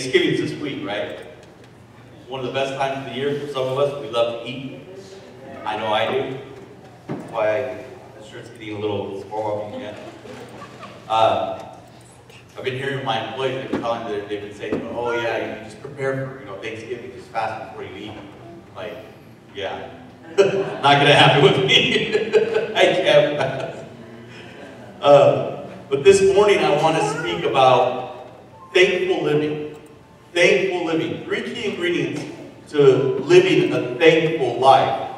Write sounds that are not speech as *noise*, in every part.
Thanksgiving's this week, right? One of the best times of the year for some of us. We love to eat. I know I do. That's why I, the shirt's getting a little small off again. Uh, I've been hearing my employees, they've been telling, me, they've been saying, oh yeah, you just prepare for, you know, Thanksgiving, just fast before you eat. Like, yeah. *laughs* Not gonna happen with me. *laughs* I can't fast. Uh, but this morning I want to speak about thankful living. Thankful living. Three key ingredients to living a thankful life.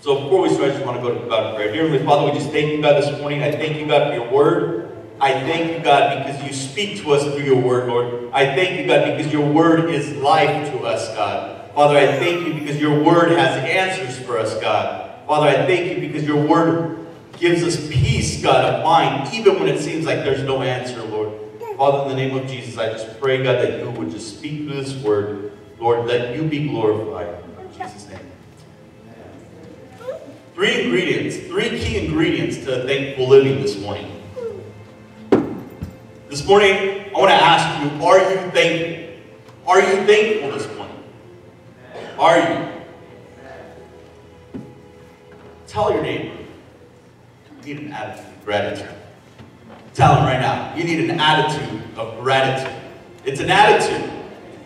So before we start, I just want to go to God in prayer. Dear Heavenly Father, we just thank you, God, this morning. I thank you, God, for your word. I thank you, God, because you speak to us through your word, Lord. I thank you, God, because your word is life to us, God. Father, I thank you because your word has answers for us, God. Father, I thank you because your word gives us peace, God, of mind, even when it seems like there's no answer, Lord. Father, in the name of Jesus, I just pray, God, that you would just speak through this word. Lord, let you be glorified. In Jesus' name. Three ingredients, three key ingredients to thankful living this morning. This morning, I want to ask you, are you thankful? Are you thankful this morning? Are you? Tell your neighbor, you need an attitude of gratitude. Tell him right now, you need an attitude of gratitude. It's an attitude.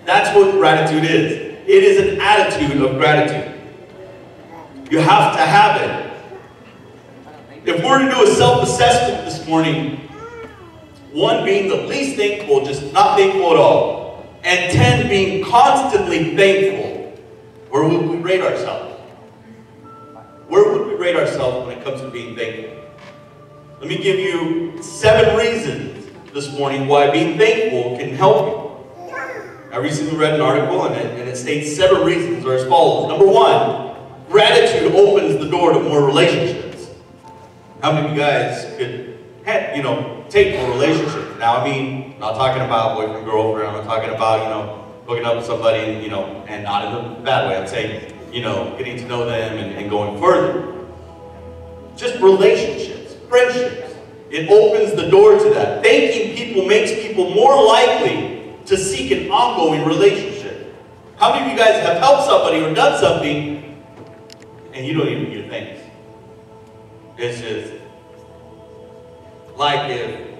That's what gratitude is. It is an attitude of gratitude. You have to have it. If we're to do a self-assessment this morning, one being the least thankful, just not thankful at all, and 10 being constantly thankful, where would we rate ourselves? Where would we rate ourselves when it comes to being thankful? Let me give you seven reasons this morning why being thankful can help you. I recently read an article and it, and it states seven reasons are as follows. Number one, gratitude opens the door to more relationships. How many of you guys could, you know, take more relationships? Now, I mean, I'm not talking about boyfriend, girlfriend. I'm talking about, you know, hooking up with somebody, you know, and not in a bad way. I'm saying, you know, getting to know them and, and going further. Just relationships, friendships. It opens the door to that. Thanking people makes people more likely to seek an ongoing relationship. How many of you guys have helped somebody or done something and you don't even hear thanks? It's just like if,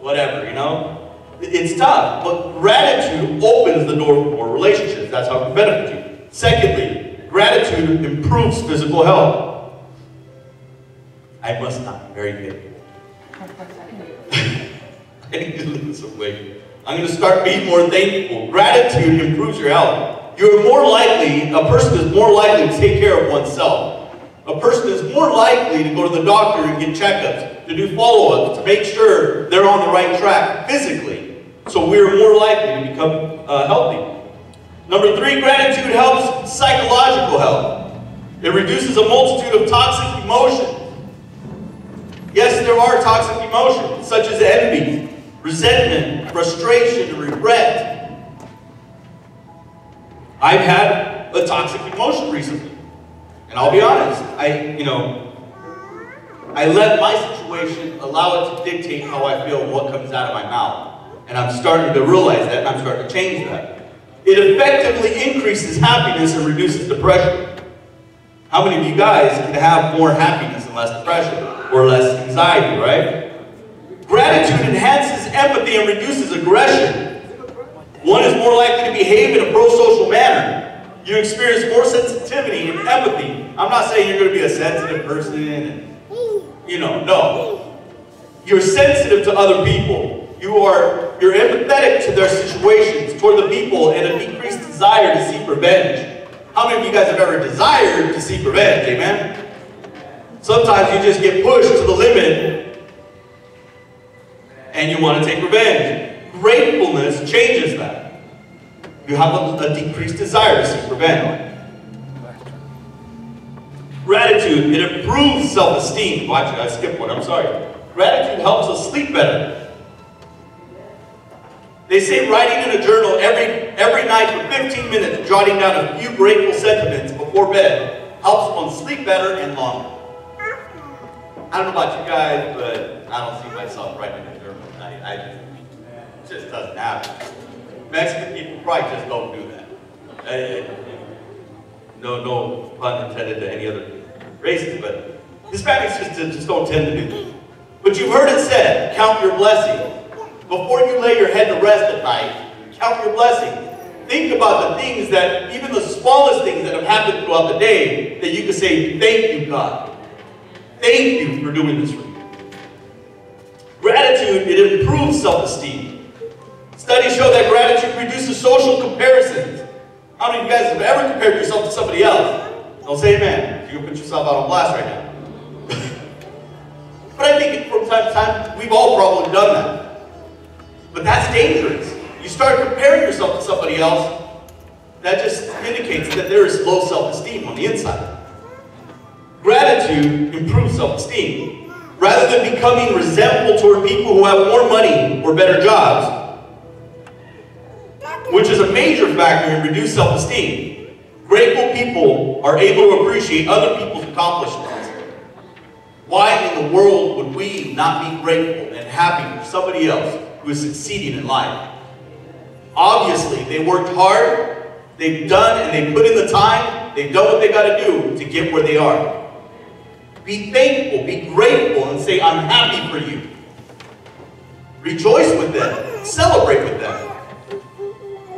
whatever, you know? It's tough, but gratitude opens the door for more relationships. That's how it benefit you. Secondly, gratitude improves physical health. I must not very good. *laughs* I need to lose some weight. I'm going to start being more thankful. Gratitude improves your health. You're more likely, a person is more likely to take care of oneself. A person is more likely to go to the doctor and get checkups, to do follow-ups, to make sure they're on the right track physically. So we're more likely to become uh, healthy. Number three, gratitude helps psychological health. It reduces a multitude of toxic emotions. Yes, there are toxic emotions, such as envy, resentment, frustration, regret. I've had a toxic emotion recently. And I'll be honest, I, you know, I let my situation allow it to dictate how I feel what comes out of my mouth. And I'm starting to realize that and I'm starting to change that. It effectively increases happiness and reduces depression. How many of you guys can have more happiness less depression or less anxiety, right? Gratitude enhances empathy and reduces aggression. One is more likely to behave in a pro-social manner. You experience more sensitivity and empathy. I'm not saying you're going to be a sensitive person and, you know, no. You're sensitive to other people. You are, you're empathetic to their situations, toward the people, and a decreased desire to seek revenge. How many of you guys have ever desired to seek revenge, amen? Sometimes you just get pushed to the limit and you want to take revenge. Gratefulness changes that. You have a, a decreased desire to seek revenge. Gratitude, it improves self-esteem. Watch it, I skipped one, I'm sorry. Gratitude helps us sleep better. They say writing in a journal every, every night for 15 minutes, jotting down a few grateful sentiments before bed, helps one sleep better and longer. I don't know about you guys, but I don't see myself writing in a journal at. I just, just doesn't happen. Mexican people probably just don't do that. No, no pun intended to any other races, but Hispanics just, just don't tend to do that. But you've heard it said, count your blessings. Before you lay your head to rest at night, count your blessings. Think about the things that, even the smallest things that have happened throughout the day, that you can say, thank you, God. Thank you for doing this for me. Gratitude, it improves self-esteem. Studies show that gratitude reduces social comparisons. How many of you guys have ever compared yourself to somebody else? Don't say amen. You can put yourself out on blast right now. *laughs* but I think from time to time, we've all probably done that. But that's dangerous. You start comparing yourself to somebody else, that just indicates that there is low self-esteem on the inside. Gratitude improves self-esteem. Rather than becoming resentful toward people who have more money or better jobs, which is a major factor in reduced self-esteem, grateful people are able to appreciate other people's accomplishments. Why in the world would we not be grateful and happy for somebody else who is succeeding in life? Obviously, they worked hard, they've done and they put in the time, they've done what they got to do to get where they are. Be thankful, be grateful, and say, I'm happy for you. Rejoice with them, celebrate with them.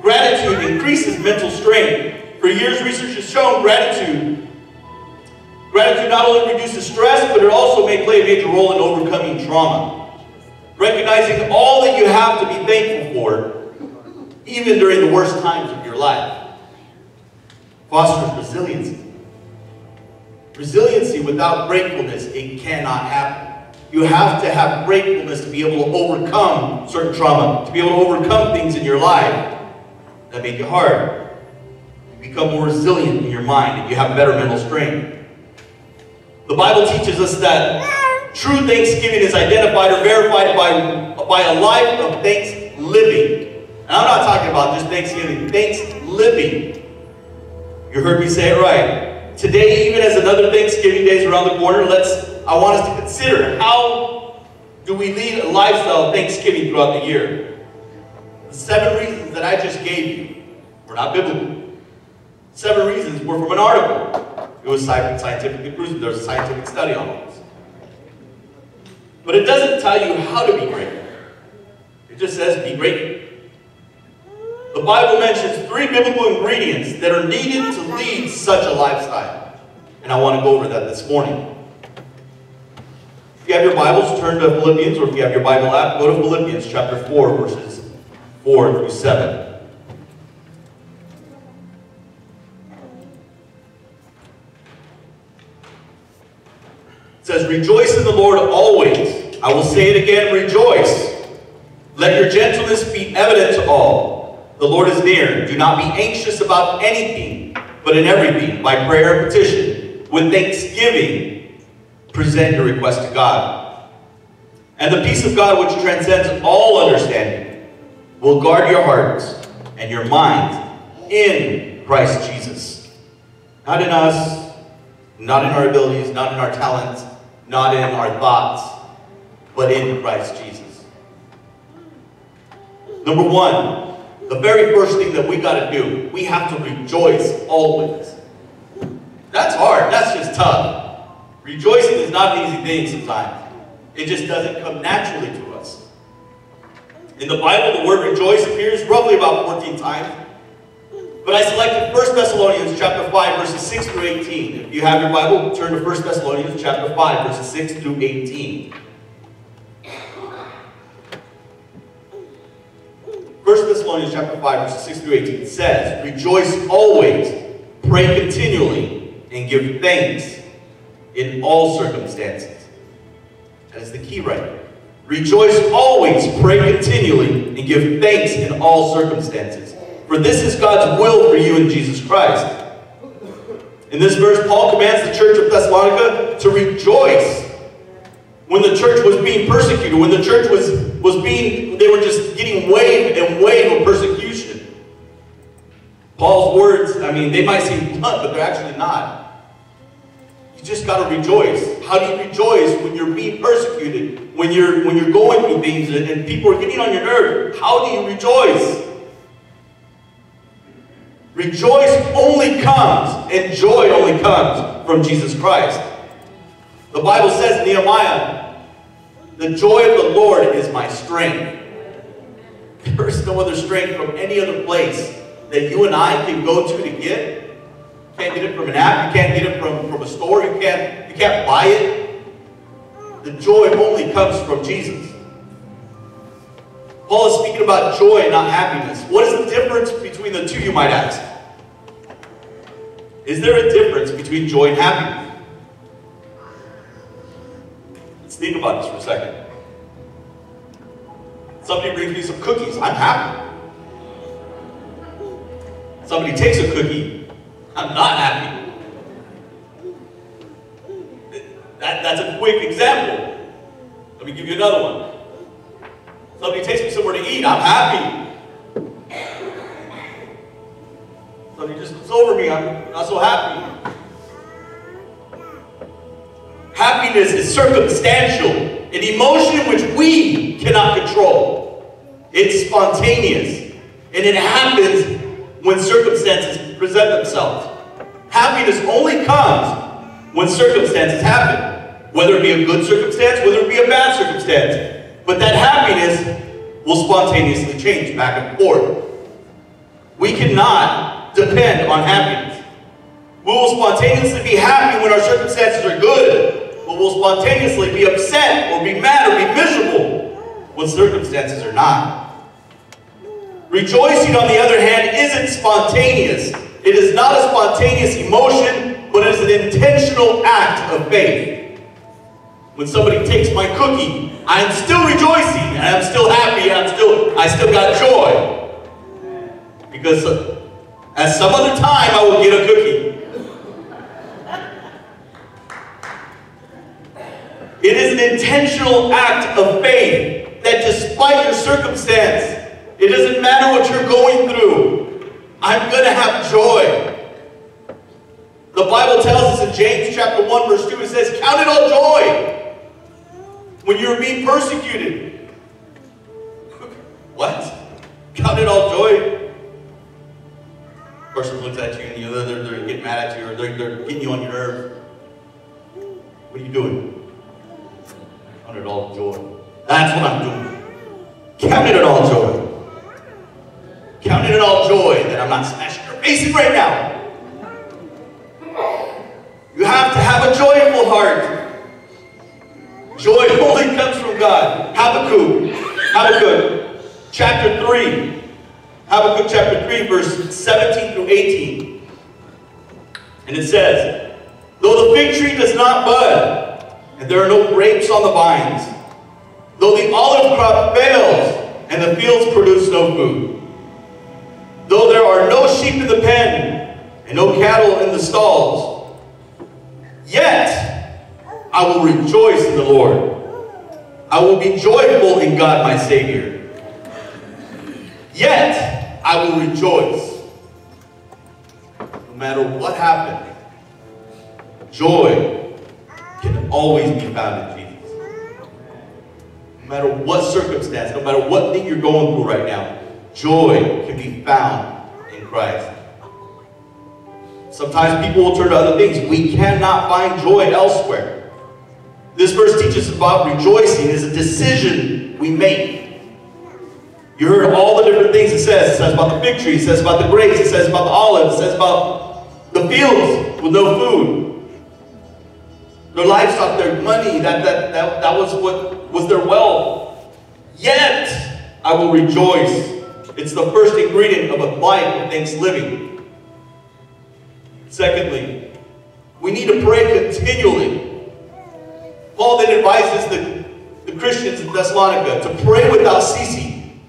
Gratitude increases mental strength. For years, research has shown gratitude. Gratitude not only reduces stress, but it also may play a major role in overcoming trauma. Recognizing all that you have to be thankful for, even during the worst times of your life, fosters resiliency. Resiliency without gratefulness, it cannot happen. You have to have gratefulness to be able to overcome certain trauma, to be able to overcome things in your life that make it hard. You become more resilient in your mind and you have better mental strength. The Bible teaches us that true thanksgiving is identified or verified by, by a life of thanks living. And I'm not talking about just thanksgiving, thanks living. You heard me say it right. Today, even as another Thanksgiving Day is around the corner, let's I want us to consider how do we lead a lifestyle of Thanksgiving throughout the year. The seven reasons that I just gave you were not biblical. Seven reasons were from an article. It was scientifically proven. There's a scientific study on this. But it doesn't tell you how to be grateful. It just says be grateful. The Bible mentions three biblical ingredients that are needed to lead such a lifestyle. And I want to go over that this morning. If you have your Bibles, turn to Philippians, or if you have your Bible app, go to Philippians chapter 4, verses 4 through 7. It says, Rejoice in the Lord always. I will say it again, rejoice. Let your gentleness be evident to all. The Lord is near. Do not be anxious about anything, but in everything, by prayer and petition, with thanksgiving, present your request to God. And the peace of God, which transcends all understanding, will guard your hearts and your minds in Christ Jesus. Not in us, not in our abilities, not in our talents, not in our thoughts, but in Christ Jesus. Number one, the very first thing that we got to do, we have to rejoice always. That's hard. That's just tough. Rejoicing is not an easy thing sometimes. It just doesn't come naturally to us. In the Bible, the word rejoice appears roughly about 14 times. But I selected 1 Thessalonians chapter 5, verses 6 through 18. If you have your Bible, turn to 1 Thessalonians chapter 5, verses 6 through 18. 1 Thessalonians chapter 5, verses 6 through 18 says, Rejoice always, pray continually, and give thanks in all circumstances. That is the key right there. Rejoice always, pray continually, and give thanks in all circumstances. For this is God's will for you in Jesus Christ. In this verse, Paul commands the church of Thessalonica to rejoice when the church was being persecuted, when the church was, was being, they were just getting wave and wave of persecution. Paul's words, I mean, they might seem blunt, but they're actually not. You just got to rejoice. How do you rejoice when you're being persecuted, when you're when you're going through things and, and people are getting on your nerves? How do you rejoice? Rejoice only comes, and joy only comes from Jesus Christ. The Bible says Nehemiah, the joy of the Lord is my strength. There is no other strength from any other place that you and I can go to to get. You can't get it from an app, you can't get it from, from a store, you can't, you can't buy it. The joy only comes from Jesus. Paul is speaking about joy, not happiness. What is the difference between the two, you might ask? Is there a difference between joy and happiness? Think about this for a second. Somebody brings me some cookies, I'm happy. Somebody takes a cookie, I'm not happy. That, that's a quick example. Let me give you another one. Somebody takes me somewhere to eat, I'm happy. Somebody just comes over me, I'm not so happy. Happiness is circumstantial, an emotion which we cannot control. It's spontaneous, and it happens when circumstances present themselves. Happiness only comes when circumstances happen, whether it be a good circumstance, whether it be a bad circumstance. But that happiness will spontaneously change back and forth. We cannot depend on happiness. We will spontaneously be happy when our circumstances are good, but we'll spontaneously be upset or be mad or be miserable when circumstances are not. Rejoicing, on the other hand, isn't spontaneous. It is not a spontaneous emotion, but it is an intentional act of faith. When somebody takes my cookie, I'm still rejoicing, and I'm still happy, and I'm still, I still got joy. Because uh, at some other time, I will get a cookie. It is an intentional act of faith that despite your circumstance, it doesn't matter what you're going through, I'm going to have joy. The Bible tells us in James chapter 1 verse 2, it says, count it all joy when you're being persecuted. *laughs* what? Count it all joy person looks at you and they're, they're getting mad at you or they're, they're getting you on your nerves. What are you doing? Count it all joy. That's what I'm doing. Count it all joy. Count it all joy that I'm not smashing your face right now. You have to have a joyful heart. Joy only comes from God. Habakkuk, Habakkuk, chapter 3, Habakkuk chapter 3, verse 17 through 18. And it says, Though the fig tree does not bud, and there are no grapes on the vines, though the olive crop fails, and the fields produce no food, though there are no sheep in the pen, and no cattle in the stalls, yet I will rejoice in the Lord. I will be joyful in God my Savior. Yet I will rejoice. No matter what happened, joy can always be found in Jesus. No matter what circumstance, no matter what thing you're going through right now, joy can be found in Christ. Sometimes people will turn to other things. We cannot find joy elsewhere. This verse teaches about rejoicing is a decision we make. You heard all the different things it says. It says about the fig tree, it says about the grapes, it says about the olives, it says about the fields with no food. Their livestock, their money, that, that, that, that was what was their wealth. Yet I will rejoice. It's the first ingredient of a life of thanksgiving. Secondly, we need to pray continually. Paul then advises the, the Christians in Thessalonica to pray without ceasing.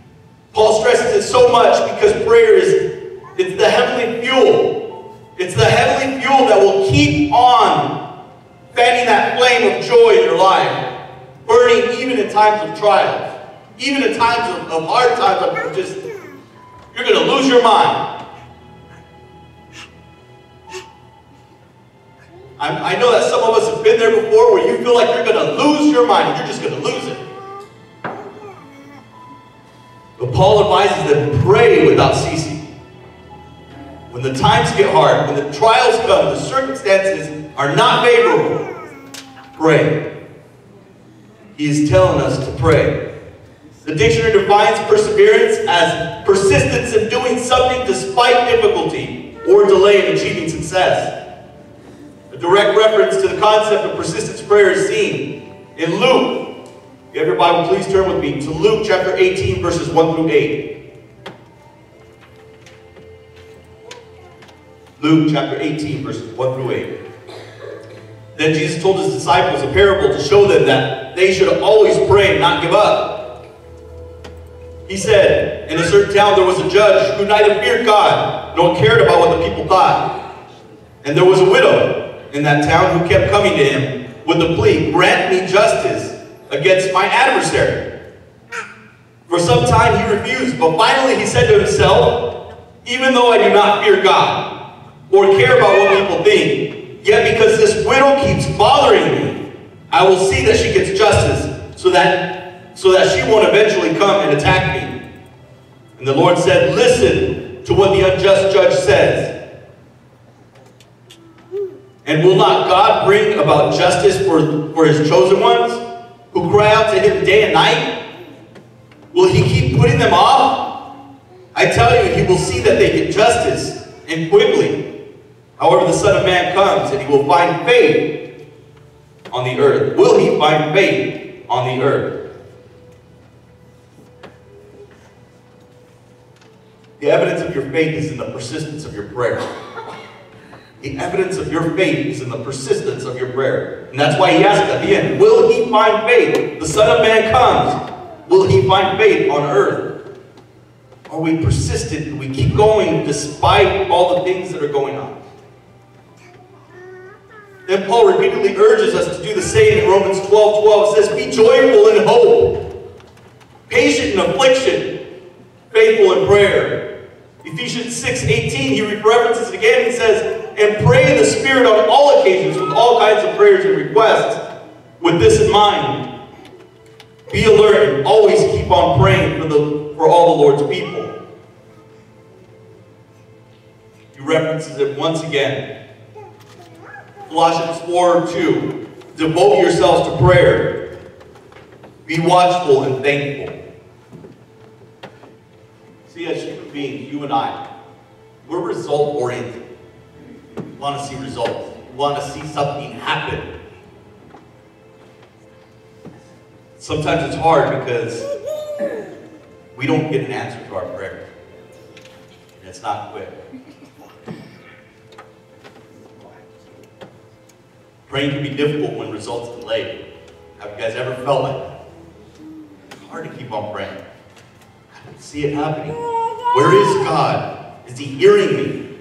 Paul stresses it so much because prayer is it's the heavenly fuel. It's the heavenly fuel that will keep on fanning that flame of joy in your life, burning even in times of trials, even in times of, of hard times of just, you're going to lose your mind. I I, know that some of us have been there before where you feel like you're going to lose your mind. You're just going to lose it. But Paul advises them pray without ceasing. When the times get hard, when the trials come, the circumstances are not favorable, pray. He is telling us to pray. The dictionary defines perseverance as persistence in doing something despite difficulty or delay in achieving success. A direct reference to the concept of persistence prayer is seen in Luke. If you have your Bible, please turn with me to Luke chapter 18, verses 1 through 8. Luke chapter 18, verses 1 through 8. Then Jesus told his disciples a parable to show them that they should always pray and not give up. He said, In a certain town there was a judge who neither feared God nor cared about what the people thought. And there was a widow in that town who kept coming to him with the plea, Grant me justice against my adversary. For some time he refused, but finally he said to himself, Even though I do not fear God, or care about what people think. Yet because this widow keeps bothering me, I will see that she gets justice so that, so that she won't eventually come and attack me. And the Lord said, listen to what the unjust judge says. And will not God bring about justice for, for his chosen ones who cry out to him day and night? Will he keep putting them off? I tell you, he will see that they get justice and quickly. However, the Son of Man comes and he will find faith on the earth. Will he find faith on the earth? The evidence of your faith is in the persistence of your prayer. The evidence of your faith is in the persistence of your prayer. And that's why he asked at the end, Will he find faith? The Son of Man comes. Will he find faith on earth? Are we persistent? Do we keep going despite all the things that are going on? Then Paul repeatedly urges us to do the same in Romans 12 12. It says, Be joyful in hope, patient in affliction, faithful in prayer. Ephesians 6 18, he references it again. He says, And pray in the Spirit on all occasions with all kinds of prayers and requests. With this in mind, be alert and always keep on praying for, the, for all the Lord's people. He references it once again Colossians 4 2. Devote yourselves to prayer. Be watchful and thankful. See, as human beings, you and I, we're result oriented. We want to see results. We want to see something happen. Sometimes it's hard because we don't get an answer to our prayer. And it's not quick. Praying can be difficult when results delayed. Have you guys ever felt like that? It's hard to keep on praying. I don't see it happening. Where is God? Is he hearing me?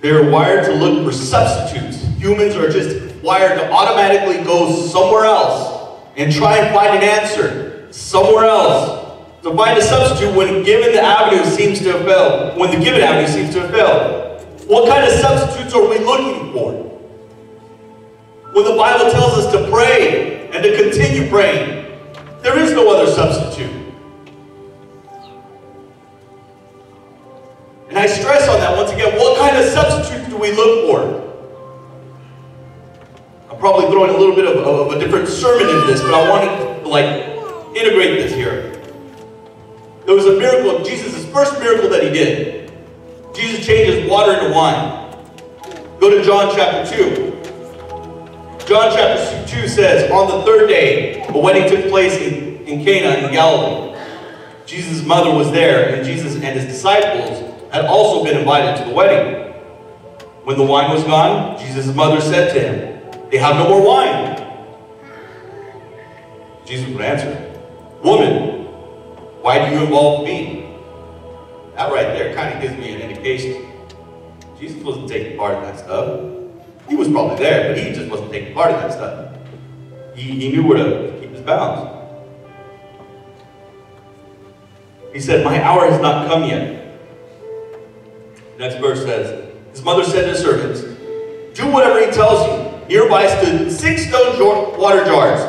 They're wired to look for substitutes. Humans are just wired to automatically go somewhere else and try and find an answer somewhere else. To find a substitute when given the avenue seems to have failed. When the given avenue seems to have failed. What kind of substitutes are we looking for? When the Bible tells us to pray and to continue praying, there is no other substitute. And I stress on that once again. What kind of substitutes do we look for? I'm probably throwing a little bit of, of a different sermon into this, but I wanted to like integrate this here. There was a miracle, Jesus' first miracle that he did. Jesus changes water into wine. Go to John chapter 2. John chapter 2 says, On the third day, a wedding took place in, in Cana in Galilee. Jesus' mother was there, and Jesus and his disciples had also been invited to the wedding. When the wine was gone, Jesus' mother said to him, They have no more wine. Jesus would answer, Woman, why do you involve me? That right there kind of gives me an indication. Jesus wasn't taking part in that stuff. He was probably there, but he just wasn't taking part in that stuff. He, he knew where to keep his bounds. He said, My hour has not come yet. Next verse says, his mother said to the servants, Do whatever he tells you. Nearby stood six stone water jars,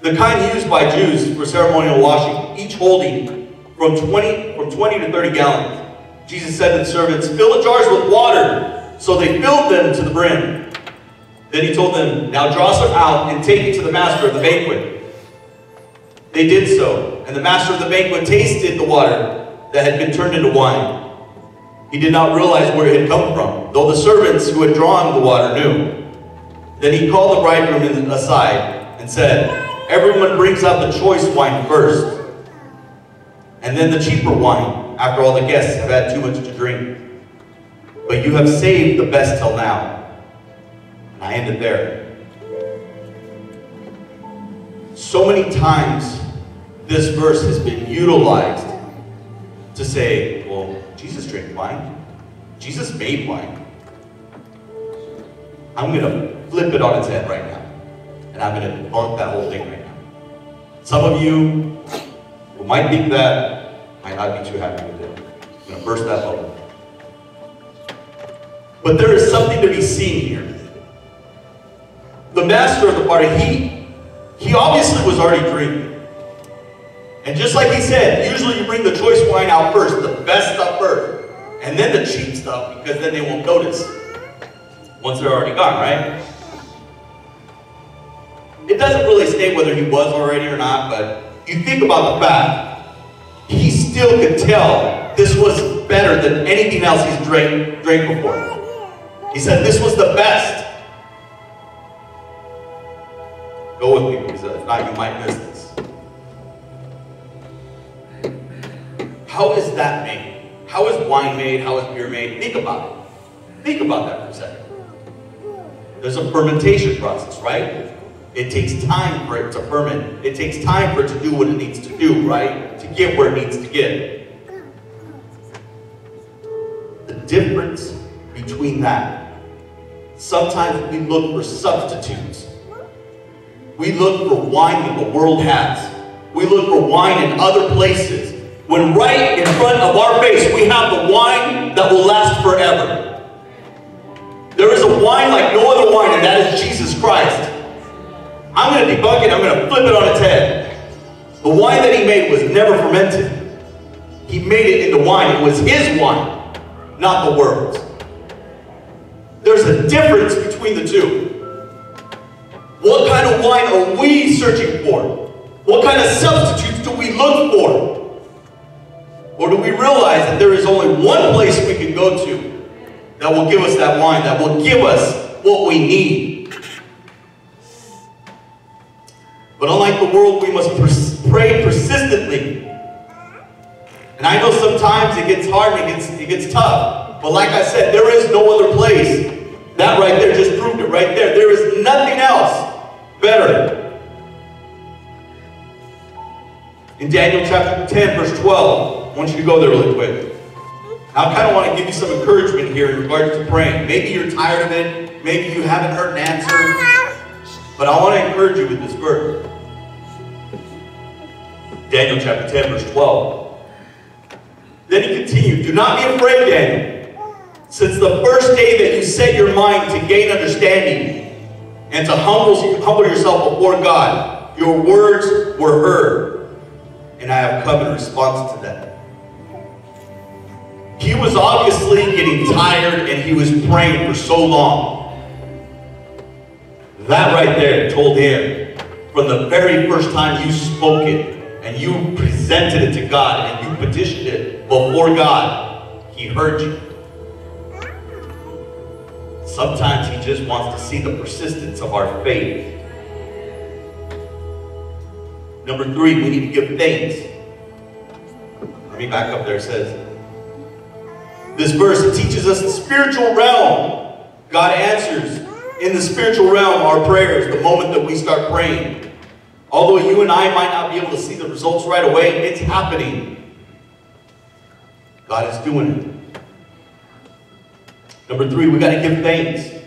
the kind used by Jews for ceremonial washing, each holding from 20, from 20 to 30 gallons. Jesus said to the servants, Fill the jars with water. So they filled them to the brim. Then he told them, Now draw some out and take it to the master of the banquet. They did so, and the master of the banquet tasted the water that had been turned into wine. He did not realize where it had come from, though the servants who had drawn the water knew. Then he called the bridegroom aside and said, Everyone brings out the choice wine first, and then the cheaper wine after all the guests have had too much to drink. But you have saved the best till now. And I ended there. So many times this verse has been utilized to say, well, Jesus drank wine. Jesus made wine. I'm going to flip it on its head right now. And I'm going to debunk that whole thing right now. Some of you who might think that might not be too happy with it. I'm going to burst that bubble. But there is something to be seen here. The master of the party, he, he obviously was already drinking. And just like he said, usually you bring the choice wine out first, the best stuff first, and then the cheap stuff because then they won't notice once they're already gone, right? It doesn't really state whether he was already or not, but you think about the fact, he still could tell this was better than anything else he's drank, drank before. He said this was the best. Go with me, because if not, you might miss this. How is that made? How is wine made? How is beer made? Think about it. Think about that for a second. There's a fermentation process, right? It takes time for it to ferment. It takes time for it to do what it needs to do, right? To get where it needs to get. The difference between that, sometimes we look for substitutes. We look for wine that the world has. We look for wine in other places. When right in front of our face, we have the wine that will last forever. There is a wine like no other wine, and that is Jesus Christ. I'm going to debunk it, I'm going to flip it on its head. The wine that he made was never fermented. He made it into wine. It was his wine, not the world's. There's a difference between the two. What kind of wine are we searching for? What kind of substitutes do we look for? Or do we realize that there is only one place we can go to that will give us that wine, that will give us what we need? But unlike the world, we must pers pray persistently. And I know sometimes it gets hard and it gets, it gets tough. But like I said, there is no other place. That right there just proved it right there. There is nothing else better. In Daniel chapter 10, verse 12, I want you to go there really quick. I kind of want to give you some encouragement here in regards to praying. Maybe you're tired of it. Maybe you haven't heard an answer. But I want to encourage you with this verse. Daniel chapter 10, verse 12. Then he continued, Do not be afraid, Daniel, since the first day that you set your mind to gain understanding and to humble, humble yourself before God, your words were heard, and I have come in response to them. He was obviously getting tired and he was praying for so long. That right there told him from the very first time you spoke it and you presented it to God and you petitioned it before God, he heard you. Sometimes he just wants to see the persistence of our faith. Number three, we need to give thanks. Let me back up there. It says, this verse teaches us the spiritual realm. God answers in the spiritual realm our prayers the moment that we start praying. Although you and I might not be able to see the results right away, it's happening. God is doing it. Number three, we got to give thanks.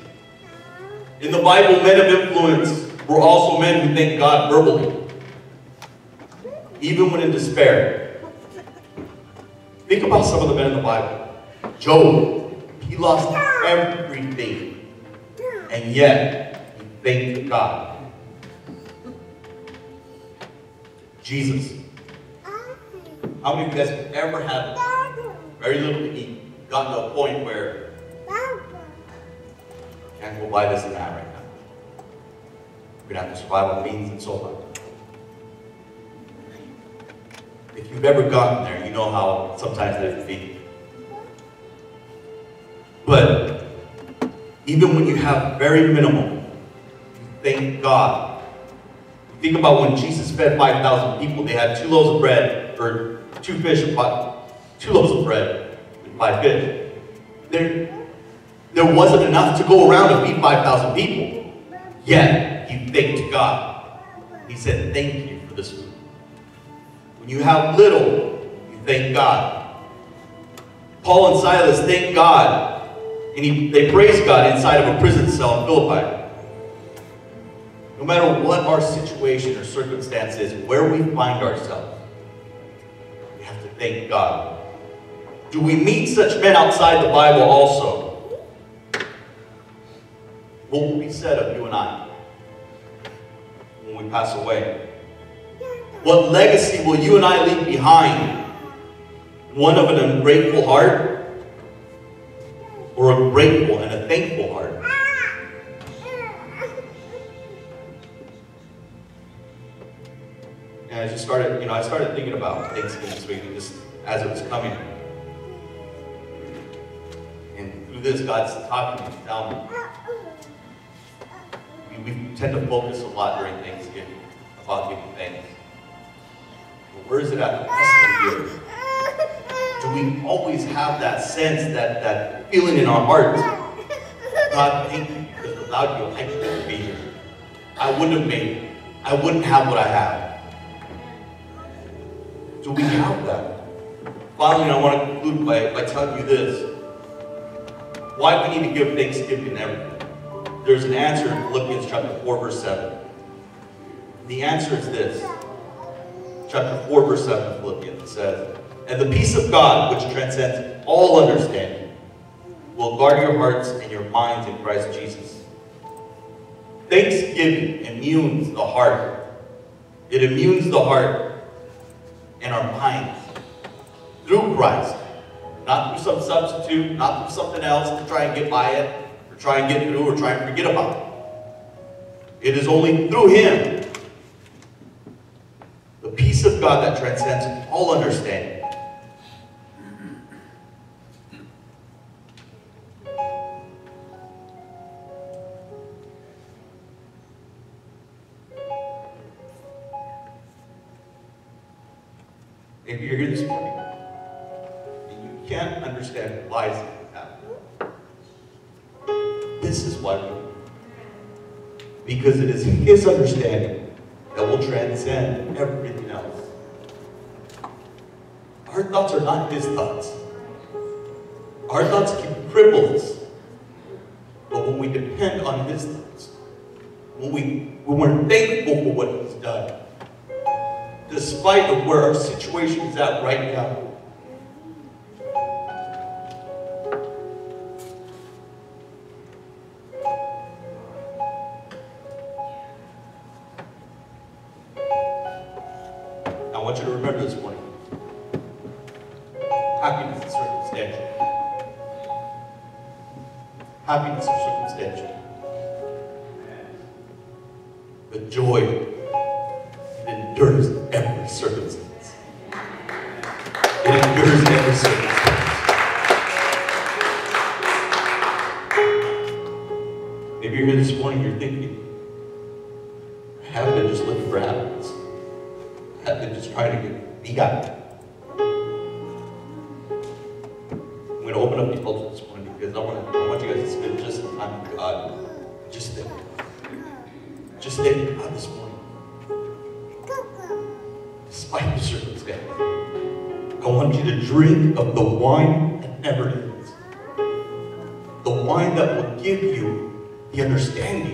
In the Bible, men of influence were also men who thanked God verbally, even when in despair. Think about some of the men in the Bible. Job, He lost everything. And yet, you thanked God. Jesus. How many of you guys have ever had very little to eat, gotten to a point where can't go buy this and that right now? We're gonna have to survive on beans and so on. If you've ever gotten there, you know how sometimes can be. But even when you have very minimal, you thank God. Think about when Jesus fed 5,000 people, they had two loaves of bread, or two fish, and five, two loaves of bread, and five fish. There, there wasn't enough to go around to feed 5,000 people. Yet, he thanked God. He said, thank you for this food. When you have little, you thank God. Paul and Silas thank God and he, they praise God inside of a prison cell in Philippi. No matter what our situation or circumstance is, where we find ourselves, we have to thank God. Do we meet such men outside the Bible also? What will be said of you and I when we pass away? What legacy will you and I leave behind? One of an ungrateful heart? Or a grateful and a thankful heart. And I just started, you know, I started thinking about Thanksgiving this week just as it was coming. And through this, God's talking to me, telling me. We, we tend to focus a lot during Thanksgiving about giving thanks. But where is it at the rest of the year? Do we always have that sense, that, that feeling in our hearts? God, thank you, because without you, I couldn't be here. I wouldn't have made it. I wouldn't have what I have. Do we have that? Finally, I want to conclude by, by telling you this. Why do we need to give thanksgiving and everything. There's an answer in Philippians chapter 4, verse 7. The answer is this. Chapter 4, verse 7 of Philippians, it says, and the peace of God, which transcends all understanding, will guard your hearts and your minds in Christ Jesus. Thanksgiving immunes the heart. It immunes the heart and our minds through Christ. Not through some substitute, not through something else to try and get by it, or try and get through, or try and forget about it. It is only through Him, the peace of God that transcends all understanding, you're here this morning and you can't understand why is happening. This is why because it is his understanding that will transcend everything else. Our thoughts are not his thoughts. Our thoughts can cripple us. But when we depend on his thoughts, when, we, when we're thankful for what he's done, despite of where our situation is at right now. Every. Maybe you're here this morning, you're thinking, I have been just looking for happiness. I have been just trying to get be understanding.